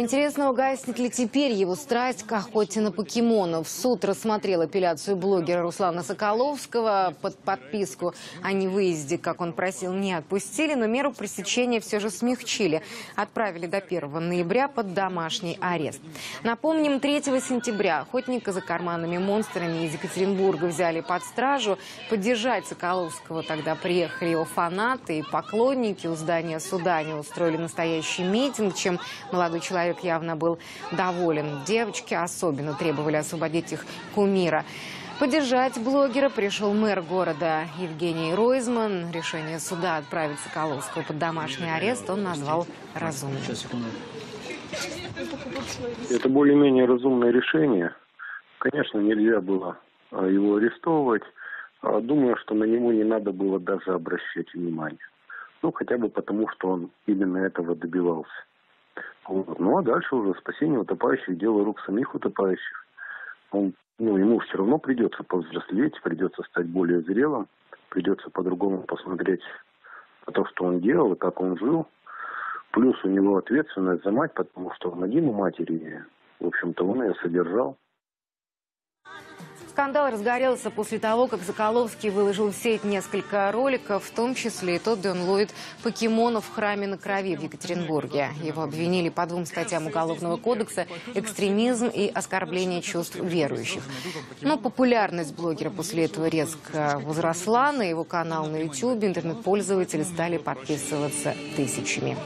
Интересно, угаснет ли теперь его страсть к охоте на покемонов? Суд рассмотрел апелляцию блогера Руслана Соколовского под подписку о невыезде, как он просил, не отпустили, но меру пресечения все же смягчили. Отправили до 1 ноября под домашний арест. Напомним, 3 сентября охотника за карманными монстрами из Екатеринбурга взяли под стражу. Поддержать Соколовского тогда приехали его фанаты и поклонники. У здания суда они устроили настоящий митинг, чем молодой человек явно был доволен. Девочки особенно требовали освободить их кумира. Поддержать блогера пришел мэр города Евгений Ройзман. Решение суда отправить Соколовского под домашний арест он назвал разумным. Это более-менее разумное решение. Конечно, нельзя было а, его арестовывать. А, Думаю, что на него не надо было даже обращать внимание. Ну, хотя бы потому, что он именно этого добивался. Вот. Ну, а дальше уже спасение утопающих, дело рук самих утопающих. Он, ну, ему все равно придется повзрослеть, придется стать более зрелым, придется по-другому посмотреть на то, что он делал и как он жил. Плюс у него ответственность за мать, потому что он один у матери, в общем-то, он ее содержал. Скандал разгорелся после того, как Соколовский выложил в сеть несколько роликов, в том числе и тот, где он ловит покемонов в храме на крови в Екатеринбурге. Его обвинили по двум статьям Уголовного кодекса – экстремизм и оскорбление чувств верующих. Но популярность блогера после этого резко возросла. На его канал на YouTube интернет-пользователи стали подписываться тысячами.